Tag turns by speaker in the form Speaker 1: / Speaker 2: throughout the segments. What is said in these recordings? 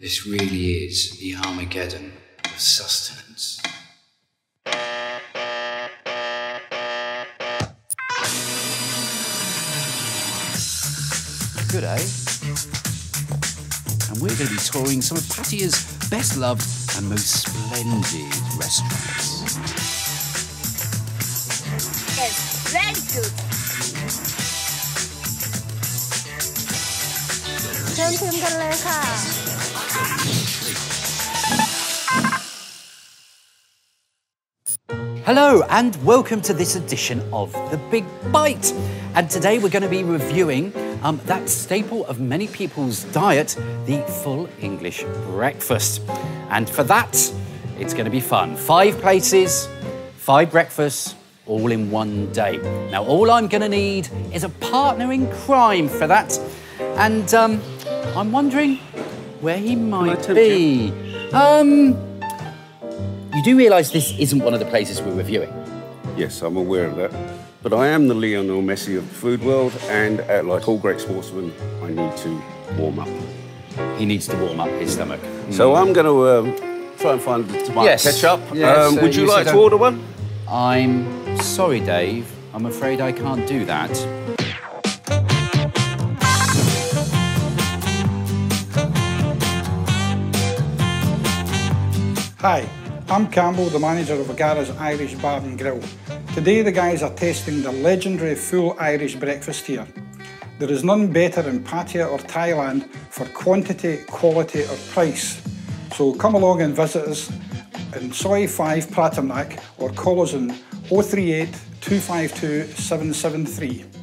Speaker 1: This really is the Armageddon of sustenance.
Speaker 2: Good, eh? And we're going to be touring some of Pattaya's best loved and most splendid restaurants.
Speaker 3: Yes, very good.
Speaker 4: Chen เ Hello,
Speaker 2: and welcome to this edition of The Big Bite. And today we're going to be reviewing um, that staple of many people's diet, the full English breakfast. And for that, it's going to be fun. Five places, five breakfasts, all in one day. Now, all I'm going to need is a partner in crime for that. And um, I'm wondering where he might be. Um, you do realise this isn't one of the places we're reviewing.
Speaker 5: Yes, I'm aware of that. But I am the Lionel Messi of the food world, and uh, like all great sportsmen, I need to warm up.
Speaker 2: He needs to warm up his stomach.
Speaker 5: So I'm going to um, try and find the tomato
Speaker 2: Yes.
Speaker 5: ketchup.
Speaker 2: Yes,
Speaker 5: um,
Speaker 2: uh,
Speaker 5: would you
Speaker 2: you
Speaker 5: like to order one?
Speaker 2: I'm sorry, Dave. I'm afraid I can't do that.
Speaker 6: Hi, I'm Campbell, the manager of O'Gara's Irish Bar and Grill. Today the guys are tasting the legendary full Irish breakfast here. There is none better in Pattaya or Thailand for quantity, quality or price. So come along and visit us in Soi 5 Pratamnak or call us on 038 252 773.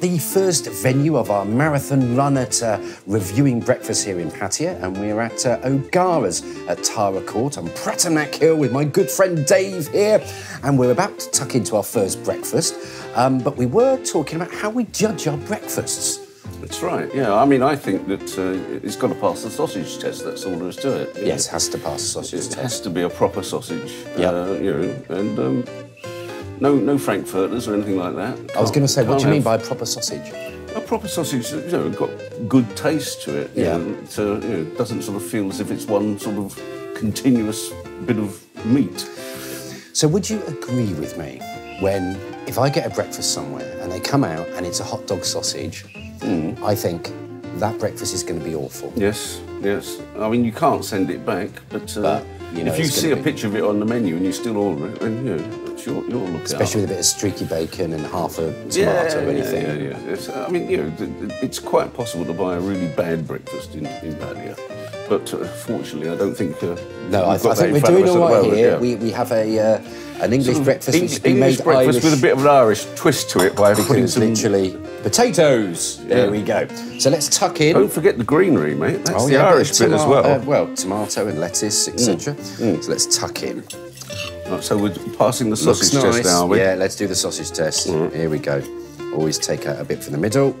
Speaker 7: At the first venue of our marathon run at uh, reviewing breakfast here in Pattaya, and we're at uh, O'Gara's at Tara Court on Pratamnak Hill with my good friend Dave here, and we're about to tuck into our first breakfast. Um, but we were talking about how we judge our breakfasts.
Speaker 5: That's right. Yeah, I mean, I think that uh, it's got to pass the sausage test. That's all there is to it.
Speaker 7: Yes, it has to pass the sausage
Speaker 5: It
Speaker 7: test.
Speaker 5: has to be a proper sausage.
Speaker 7: Yeah.
Speaker 5: Uh, you know, and um, no, no frankfurters or anything like that.
Speaker 7: I was going to say, what do you mean by proper sausage?
Speaker 5: A proper sausage, you know, got good taste to it.
Speaker 7: Yeah.
Speaker 5: know, So you know, it doesn't sort of feel as if it's one sort of continuous bit of meat.
Speaker 7: So, would you agree with me when, if I get a breakfast somewhere and they come out and it's a hot dog sausage, I think that breakfast is going to be awful.
Speaker 5: Yes, yes. I mean, you can't send it back, but, uh,
Speaker 7: But, you know,
Speaker 5: if you see a
Speaker 7: be-
Speaker 5: picture of it on the menu and you still order it, then you know, it's your, your lookout.
Speaker 7: Especially with a bit of streaky bacon and half a tomato
Speaker 5: yeah,
Speaker 7: or anything.
Speaker 5: Yeah, yeah, yeah. It's, I mean, you know, th- th- it's quite possible to buy a really bad breakfast in, in Pattaya. But uh, fortunately, I don't think. Uh,
Speaker 7: No, I, I
Speaker 5: got that
Speaker 7: think
Speaker 5: in
Speaker 7: we're doing all right
Speaker 5: moment,
Speaker 7: here.
Speaker 5: yeah.
Speaker 7: We, we have a uh, an English
Speaker 5: Sort of
Speaker 7: breakfast
Speaker 5: Eng-
Speaker 7: which has been
Speaker 5: English
Speaker 7: made
Speaker 5: breakfast
Speaker 7: Irish
Speaker 5: with a bit of an Irish twist to it by putting some.
Speaker 7: literally potatoes. There
Speaker 5: Yeah.
Speaker 7: we go. So let's tuck in.
Speaker 5: Don't forget the greenery, mate. That's
Speaker 7: Oh,
Speaker 5: the
Speaker 7: yeah,
Speaker 5: Irish bit as well.
Speaker 7: uh, well, tomato and lettuce, etc. So let's tuck in.
Speaker 5: So we're passing the sausage
Speaker 7: nice.
Speaker 5: test now, are we?
Speaker 7: Yeah, let's do the sausage test. Here we go. Always take out a bit from the middle.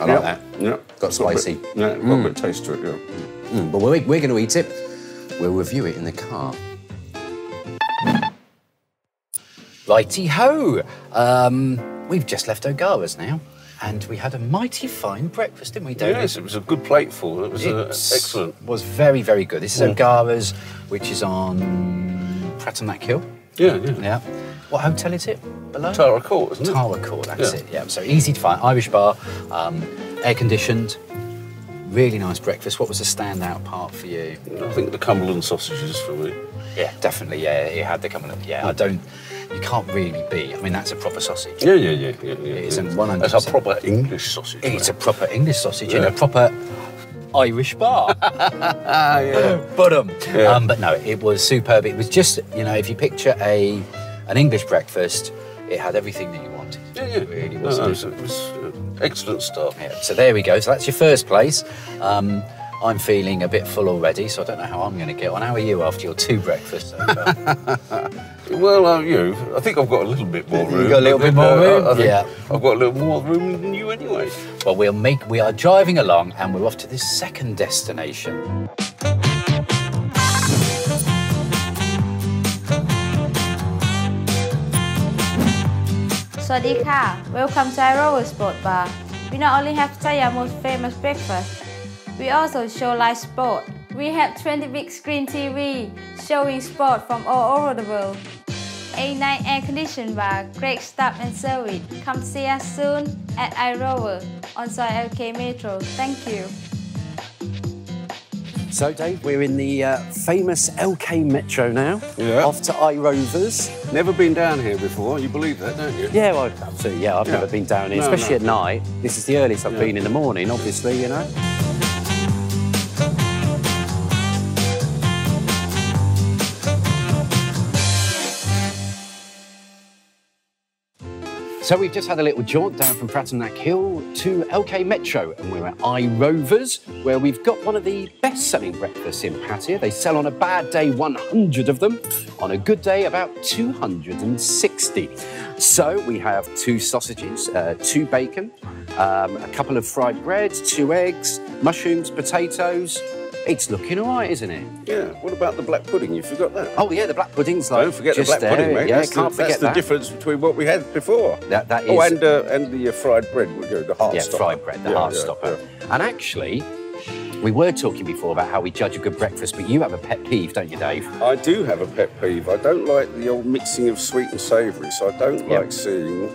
Speaker 7: I like that.
Speaker 5: Yep.
Speaker 7: Got spicy.
Speaker 5: bit- yeah, got a bit of taste to it, yeah.
Speaker 7: Mm, but we're, we're going to eat it. We'll review it in the car.
Speaker 2: Righty ho! Um, we've just left O'Gara's now, and we had a mighty fine breakfast, didn't we, David?
Speaker 5: Yes, it was a good plateful. It was uh,
Speaker 2: It's-
Speaker 5: excellent.
Speaker 2: Was very, very good. This is O'Gara's, which is on Pratamnak Hill.
Speaker 5: Yeah, yeah.
Speaker 2: Yeah. What hotel is it? Below?
Speaker 5: Tara Court, isn't it?
Speaker 2: Tara Court, that's
Speaker 5: Yeah.
Speaker 2: it. Yeah. So easy to find. Irish bar, um, air conditioned, really nice breakfast. What was the standout part for you?
Speaker 5: I think the Cumberland sausages for me.
Speaker 2: Yeah, definitely. Yeah, it had the Cumberland. Yeah, I don't. You can't really beat. I mean, that's a proper sausage.
Speaker 5: Yeah, yeah, yeah, yeah. yeah
Speaker 2: It is, and
Speaker 5: yeah.
Speaker 2: 100%.
Speaker 5: That's a proper English sausage.
Speaker 2: It's a proper English sausage in a proper Irish bar.
Speaker 5: yeah.
Speaker 2: but um,
Speaker 5: Yeah.
Speaker 2: um, but no, it was superb. It was just you know, if you picture a an English breakfast, it had everything that you wanted.
Speaker 5: Yeah, yeah.
Speaker 2: It really was.
Speaker 5: no, it was, it was uh, excellent stuff.
Speaker 2: Yeah, so there we go. So that's your first place. Um, I'm feeling a bit full already, so I don't know how I'm going to get on. How are you after your two breakfasts? so far?
Speaker 5: Well, uh, you know, I think I've got a little bit more
Speaker 2: You
Speaker 5: room.
Speaker 2: got a little
Speaker 5: I
Speaker 2: bit
Speaker 5: think,
Speaker 2: more
Speaker 5: uh,
Speaker 2: room?
Speaker 5: I think
Speaker 2: Yeah.
Speaker 5: I've got a little more room than you anyway.
Speaker 2: well, we'll make. We are driving along, and we're off to this second destination.
Speaker 8: Swadika, welcome to iRover Sport Bar. We not only have Thailand's most famous breakfast, we also show live sport. We have 20 big screen TV showing sport from all over the world. A nice air conditioned bar, great staff and service. Come see us soon at iRover on Soi LK Metro. Thank you.
Speaker 2: So, Dave, we're in the uh, famous LK Metro now.
Speaker 5: Yeah.
Speaker 2: Off to iRovers.
Speaker 5: Never been down here before. You believe that, don't you?
Speaker 2: Yeah, well, absolutely. Yeah, I've
Speaker 5: Yeah.
Speaker 2: never been down here,
Speaker 5: No,
Speaker 2: especially
Speaker 5: no.
Speaker 2: at night. This is the earliest I've
Speaker 5: Yeah.
Speaker 2: been in the morning, obviously, you know. So we've just had a little jaunt down from Pratamnak Hill to LK Metro, and we're at iRovers, where we've got one of the best-selling breakfasts in Pattaya. They sell on a bad day 100 of them, on a good day about 260. So we have two sausages, uh, two bacon, um, a couple of fried breads, two eggs, mushrooms, potatoes. It's looking all right, isn't it?
Speaker 5: Yeah. What about the black pudding? You forgot that.
Speaker 2: Oh yeah, the black pudding's like
Speaker 5: Don't forget the
Speaker 2: just
Speaker 5: black
Speaker 2: there.
Speaker 5: pudding, mate.
Speaker 2: Yeah,
Speaker 5: that's
Speaker 2: can't
Speaker 5: the,
Speaker 2: forget
Speaker 5: that's the
Speaker 2: that.
Speaker 5: difference between what we had before.
Speaker 2: That that is
Speaker 5: Oh, and uh, and the uh, fried bread, would go the heart
Speaker 2: yeah,
Speaker 5: stopper.
Speaker 2: fried bread, the
Speaker 5: Yeah,
Speaker 2: heart
Speaker 5: yeah,
Speaker 2: stopper.
Speaker 5: yeah.
Speaker 2: And actually, we were talking before about how we judge a good breakfast, but you have a pet peeve, don't you, Dave?
Speaker 5: I do have a pet peeve. I don't like the old mixing of sweet and savoury, so I don't
Speaker 2: Yeah.
Speaker 5: like seeing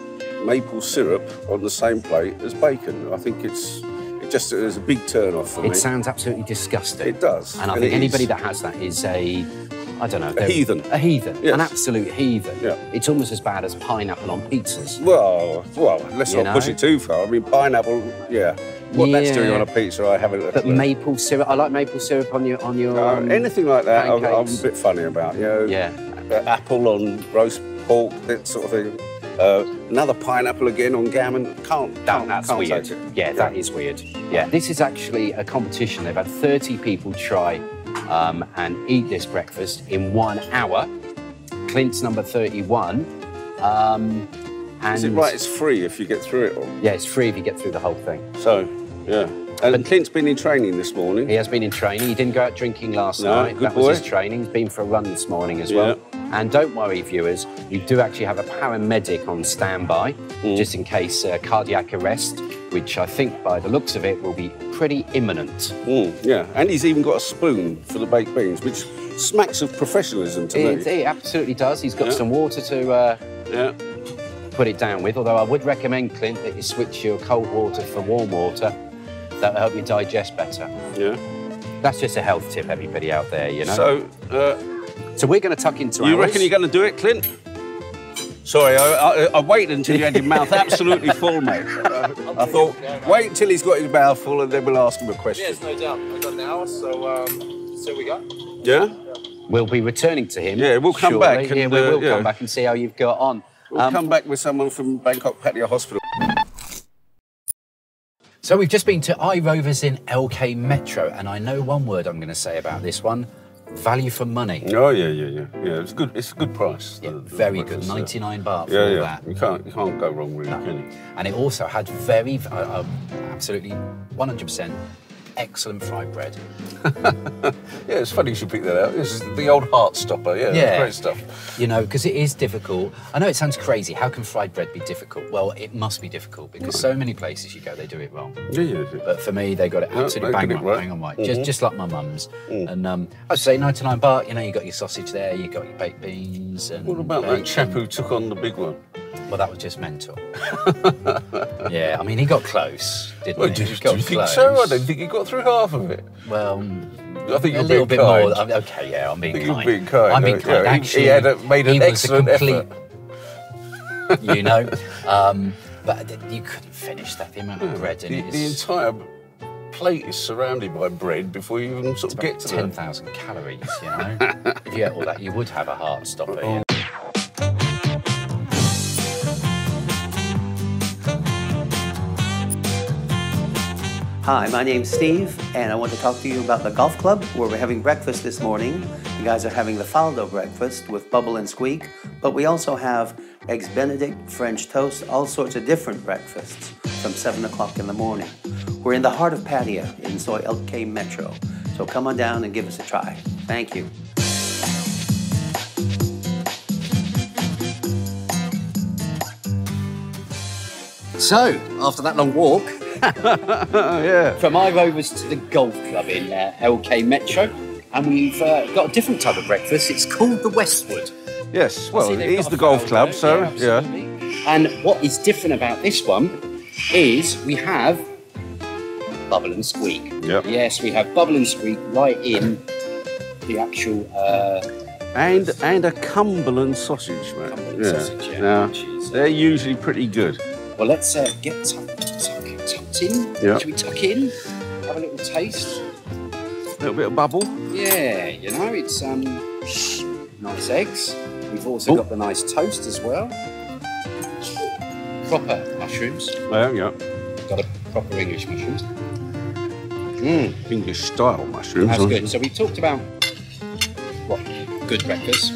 Speaker 5: maple syrup on the same plate as bacon. I think it's it just is a big turn off for me.
Speaker 2: It sounds absolutely disgusting.
Speaker 5: It does,
Speaker 2: And I
Speaker 5: and
Speaker 2: think anybody
Speaker 5: is.
Speaker 2: that has that is a, I don't know. they're-
Speaker 5: heathen.
Speaker 2: A heathen.
Speaker 5: Yes.
Speaker 2: An absolute heathen.
Speaker 5: Yeah.
Speaker 2: It's almost as bad as pineapple on pizzas.
Speaker 5: Well, well, let's
Speaker 2: You
Speaker 5: not push it too far. I mean, pineapple, yeah. What that's doing
Speaker 2: Yeah.
Speaker 5: on a pizza, I haven't.
Speaker 2: But maple syrup, I like maple syrup on your on your
Speaker 5: Uh,
Speaker 2: um,
Speaker 5: anything like that, I'm, I'm a bit funny about. You know,
Speaker 2: Yeah.
Speaker 5: uh, apple on roast pork, that sort of thing. Uh, another pineapple again on gammon. Can't.
Speaker 2: That,
Speaker 5: can't
Speaker 2: that's
Speaker 5: can't
Speaker 2: weird.
Speaker 5: it.
Speaker 2: Yeah, that is weird. Yeah, this is actually a competition. They've had 30 people try um, and eat this breakfast in one hour. Clint's number 31. Um, and
Speaker 5: Is it right? It's free if you get through it all.
Speaker 2: Yeah, it's free if you get through the whole thing.
Speaker 5: So, yeah. And Clint's been in training this morning.
Speaker 2: He has been in training. He didn't go out drinking last
Speaker 5: No,
Speaker 2: night.
Speaker 5: good
Speaker 2: that was his
Speaker 5: boy.
Speaker 2: training. He's been for a run this morning as well. And don't worry, viewers, we do actually have a paramedic on standby,
Speaker 5: Mm.
Speaker 2: just in case uh, cardiac arrest, which I think by the looks of it will be pretty imminent.
Speaker 5: Mm, yeah, and he's even got a spoon for the baked beans, which smacks of professionalism to
Speaker 2: It,
Speaker 5: me.
Speaker 2: it absolutely does. He's got
Speaker 5: Yeah.
Speaker 2: some water to uh,
Speaker 5: Yeah.
Speaker 2: put it down with, although I would recommend, Clint, that you switch your cold water for warm water. That'll help you digest better.
Speaker 5: Yeah.
Speaker 2: That's just a health tip, everybody out there, you know.
Speaker 5: So, uh,
Speaker 2: so we're going to tuck into
Speaker 5: you
Speaker 2: ours.
Speaker 5: reckon you're going to do it, Clint? Sorry, I, I, I waited until you had your mouth absolutely full, mate. Uh, I thought, wait until he's got his mouth full and then we'll ask him a question.
Speaker 9: Yes, no doubt. We've got an hour, so um, so we go.
Speaker 5: Yeah?
Speaker 2: We'll be returning to him.
Speaker 5: Yeah, we'll come
Speaker 2: shortly.
Speaker 5: back
Speaker 2: yeah,
Speaker 5: and,
Speaker 2: we
Speaker 5: uh,
Speaker 2: will
Speaker 5: yeah.
Speaker 2: come back and see how you've got on.
Speaker 5: We'll
Speaker 2: Um,
Speaker 5: come back with someone from Bangkok Pattaya Hospital.
Speaker 2: So we've just been to iRovers in LK Metro, and I know one word I'm going to say about this one: value for money.
Speaker 5: Oh yeah, yeah, yeah, yeah. It's good. It's a good price.
Speaker 2: Yeah,
Speaker 5: the- the
Speaker 2: very good, 99 baht for
Speaker 5: Yeah,
Speaker 2: all
Speaker 5: yeah.
Speaker 2: that.
Speaker 5: You can't, you can't go wrong really, can you?
Speaker 2: And it also had very, uh, absolutely 100% excellent fried bread.
Speaker 5: Yeah, it's funny you should pick that out. This is the old heart stopper. Yeah,
Speaker 2: Yeah.
Speaker 5: great stuff.
Speaker 2: You know, because it is difficult. I know it sounds crazy. How can fried bread be difficult? Well, it must be difficult because so many places you go, they do it wrong.
Speaker 5: Yeah, yeah. yeah.
Speaker 2: But for me, they got it absolutely
Speaker 5: they
Speaker 2: bang on,
Speaker 5: right.
Speaker 2: bang on right.
Speaker 5: Mhm.
Speaker 2: Just, just like my mum's.
Speaker 5: Mm.
Speaker 2: And um, I'd say 99 baht, you know, you got your sausage there, you got your baked beans. and
Speaker 5: What about that chap who took on the big one?
Speaker 2: Well, that was just mental. yeah, I mean, he got close, didn't
Speaker 5: Well,
Speaker 2: he?
Speaker 5: do,
Speaker 2: He
Speaker 5: you- do
Speaker 2: got
Speaker 5: you think so? I don't think he got through half of it.
Speaker 2: Well,
Speaker 5: I think
Speaker 2: a
Speaker 5: you're
Speaker 2: little
Speaker 5: being
Speaker 2: bit
Speaker 5: kind.
Speaker 2: more. I'm- Okay, yeah, I'm being
Speaker 5: I
Speaker 2: kind.
Speaker 5: being kind,
Speaker 2: I'm being kind.
Speaker 5: yeah, he- he
Speaker 2: Actually,
Speaker 5: had a- made an
Speaker 2: a
Speaker 5: excellent
Speaker 2: complete,
Speaker 5: effort.
Speaker 2: you know, um, but you couldn't finish that. The amount of bread in
Speaker 5: The,
Speaker 2: it
Speaker 5: the entire plate is surrounded by bread before you even sort of get to the
Speaker 2: 10,000 calories. You know, if you ate all that, you would have a heart stopper.
Speaker 5: Oh.
Speaker 2: yeah.
Speaker 10: Hi, my name's Steve, and I want to talk to you about the golf club where we're having breakfast this morning. You guys are having the Faldo breakfast with bubble and squeak, but we also have eggs Benedict, French toast, all sorts of different breakfasts from 7 o'clock in the morning. We're in the heart of Pattaya in Soi LK Metro, so come on down and give us a try. Thank you.
Speaker 2: So, after that long walk,
Speaker 5: yeah.
Speaker 2: from iRovers to the golf club in uh, LK Metro, and we've uh, got a different type of breakfast. It's called the Westwood.
Speaker 5: Yes, well, it is the golf club, so
Speaker 2: yeah,
Speaker 5: yeah.
Speaker 2: And what is different about this one is we have bubble and squeak.
Speaker 5: Yep.
Speaker 2: Yes, we have bubble and squeak right in the actual. Uh,
Speaker 5: And and a Cumberland sausage, mate.
Speaker 2: Cumberland sausage, yeah,
Speaker 5: Now,
Speaker 2: is, uh,
Speaker 5: they're usually pretty good.
Speaker 2: well, let's uh, get tuck, in.
Speaker 5: Yeah.
Speaker 2: Should we tuck in? Have a little taste.
Speaker 5: A little bit of bubble.
Speaker 2: Yeah, you know, it's um, nice eggs. We've also
Speaker 5: Oh.
Speaker 2: got the nice toast as well. Proper mushrooms.
Speaker 5: Yeah, yeah.
Speaker 2: Got a proper English mushrooms.
Speaker 5: Mm, English style mushrooms.
Speaker 2: That's good. So we talked about what good breakfast.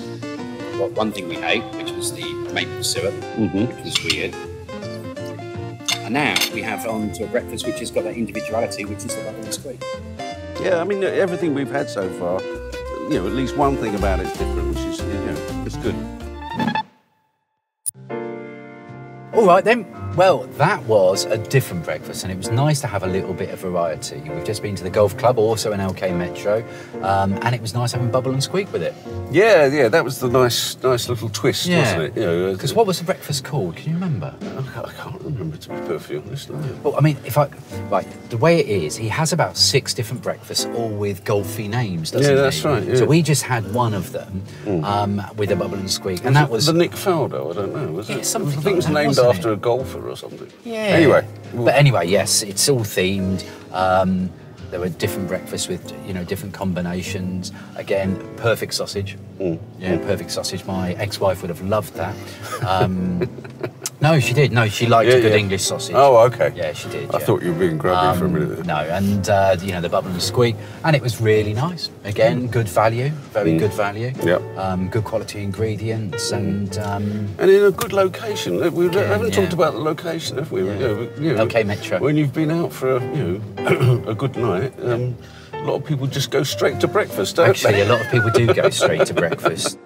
Speaker 2: What one thing we ate, which was the maple syrup,
Speaker 5: mm -hmm.
Speaker 2: which was weird. And now we have on to a breakfast which has got that individuality, which is the bubble and squeak.
Speaker 5: Yeah, I mean, everything we've had so far, you know, at least one thing about it's different, which is, you know, it's good.
Speaker 2: All right then. Well, that was a different breakfast, and it was nice to have a little bit of variety. We've just been to the golf club, also in LK Metro, um, and it was nice having bubble and squeak with it.
Speaker 5: Yeah, yeah, that was the nice, nice little twist,
Speaker 2: Yeah.
Speaker 5: wasn't it? You know,
Speaker 2: Because what was the breakfast called? Can you remember?
Speaker 5: I can't, I can't remember to be perfectly honest.
Speaker 2: Well, I mean, if I right, the way it is, he has about six different breakfasts, all with golfy names, doesn't
Speaker 5: Yeah,
Speaker 2: he?
Speaker 5: that's right, yeah.
Speaker 2: So we just had one of them um, with a bubble and squeak, and that was
Speaker 5: the Nick Faldo. I don't know. Was
Speaker 2: Yeah,
Speaker 5: it?
Speaker 2: something
Speaker 5: I think it was
Speaker 2: like that,
Speaker 5: named after
Speaker 2: it?
Speaker 5: a golfer or something.
Speaker 2: yeah.
Speaker 5: Anyway,
Speaker 2: but anyway, yes, it's all themed. Um, there were different breakfasts with you know different combinations. Again, perfect sausage.
Speaker 5: Mm.
Speaker 2: Yeah, perfect sausage. My ex-wife would have loved that. Um, no, she did. No, she liked
Speaker 5: Yeah,
Speaker 2: a good
Speaker 5: yeah.
Speaker 2: English sausage.
Speaker 5: Oh, okay.
Speaker 2: Yeah, she did.
Speaker 5: I
Speaker 2: yeah.
Speaker 5: thought you were being grubby for a
Speaker 2: Um,
Speaker 5: minute there.
Speaker 2: No, and uh, you know the bubble and squeak, and it was really nice. Again, good value, very
Speaker 5: Mm.
Speaker 2: good value.
Speaker 5: Yep.
Speaker 2: Um, good quality ingredients, and um,
Speaker 5: And in a good location. We haven't talked about the location, have we?
Speaker 2: Yeah.
Speaker 5: You know, you know,
Speaker 2: LK Metro.
Speaker 5: When you've been out for a, you know, a good night, um, a lot of people just go straight to breakfast, don't
Speaker 2: actually
Speaker 5: they?
Speaker 2: a lot of people do go straight to breakfast.